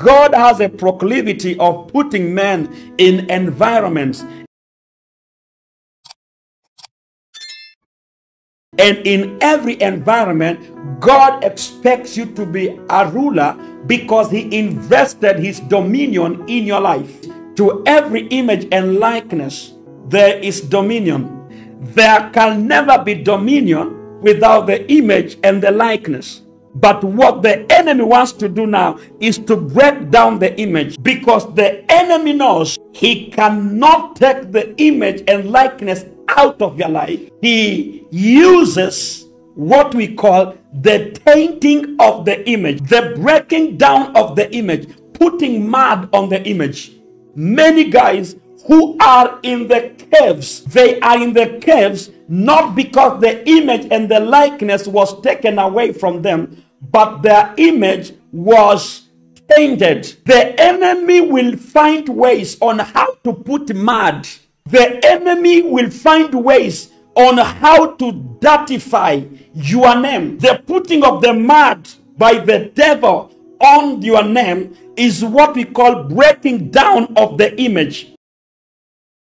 God has a proclivity of putting men in environments And in every environment, God expects you to be a ruler because He invested His dominion in your life. To every image and likeness, there is dominion. There can never be dominion without the image and the likeness. But what the enemy wants to do now is to break down the image because the enemy knows he cannot take the image and likeness out of your life. He uses what we call the tainting of the image, the breaking down of the image, putting mud on the image. Many guys who are in the caves, they are in the caves not because the image and the likeness was taken away from them, but their image was tainted. The enemy will find ways on how to put mud. The enemy will find ways on how to dirtify your name. The putting of the mud by the devil on your name is what we call breaking down of the image.